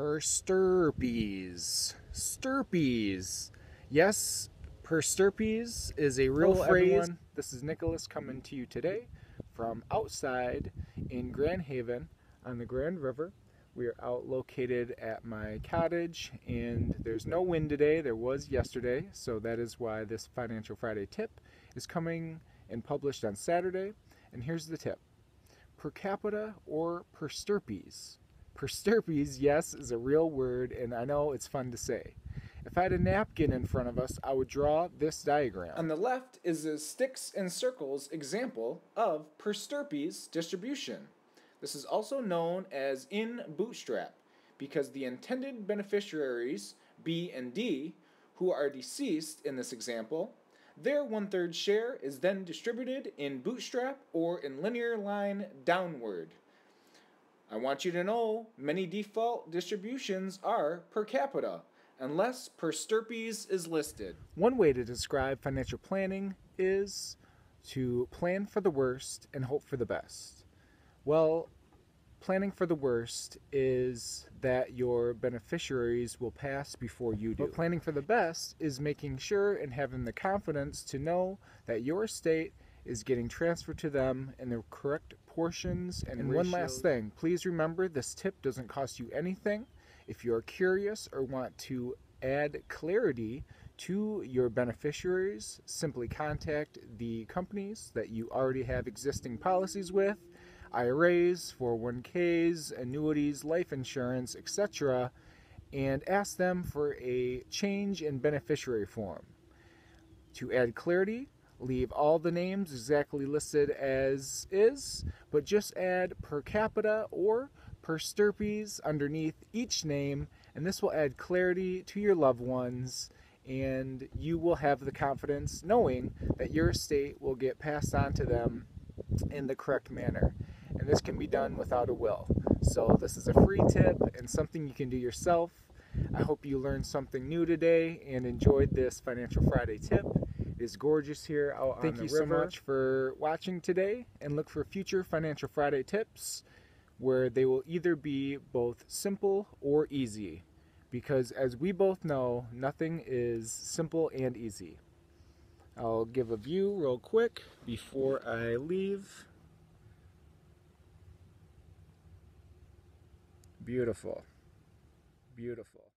Persturpes. stirpes. Yes, per stirpes is a real Hello, phrase. everyone. This is Nicholas coming to you today from outside in Grand Haven on the Grand River. We are out located at my cottage and there's no wind today. There was yesterday, so that is why this Financial Friday tip is coming and published on Saturday. And here's the tip. Per capita or per stirpes? Per stirpes, yes, is a real word, and I know it's fun to say. If I had a napkin in front of us, I would draw this diagram. On the left is a sticks and circles example of per stirpes distribution. This is also known as in bootstrap because the intended beneficiaries, B and D, who are deceased in this example, their one-third share is then distributed in bootstrap or in linear line downward. I want you to know many default distributions are per capita, unless per stirpes is listed. One way to describe financial planning is to plan for the worst and hope for the best. Well, planning for the worst is that your beneficiaries will pass before you do. But planning for the best is making sure and having the confidence to know that your estate is getting transferred to them in the correct portions and, and one last thing, please remember this tip doesn't cost you anything. If you're curious or want to add clarity to your beneficiaries, simply contact the companies that you already have existing policies with, IRAs, 401ks, annuities, life insurance, etc., and ask them for a change in beneficiary form. To add clarity, leave all the names exactly listed as is, but just add per capita or per stirpes underneath each name, and this will add clarity to your loved ones, and you will have the confidence knowing that your estate will get passed on to them in the correct manner. And this can be done without a will. So, this is a free tip and something you can do yourself. I hope you learned something new today and enjoyed this Financial Friday tip. Is gorgeous here out Thank on the you so much for watching today and look for future Financial Friday tips where they will either be both simple or easy. Because as we both know, nothing is simple and easy. I'll give a view real quick before I leave. Beautiful. Beautiful.